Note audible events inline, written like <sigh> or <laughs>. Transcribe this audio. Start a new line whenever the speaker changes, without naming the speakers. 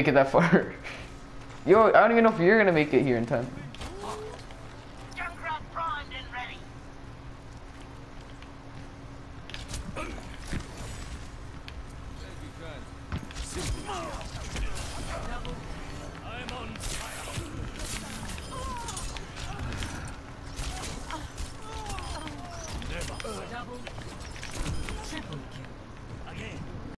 make it that far. <laughs> Yo, I don't even know if you're gonna make it here in time.
Double.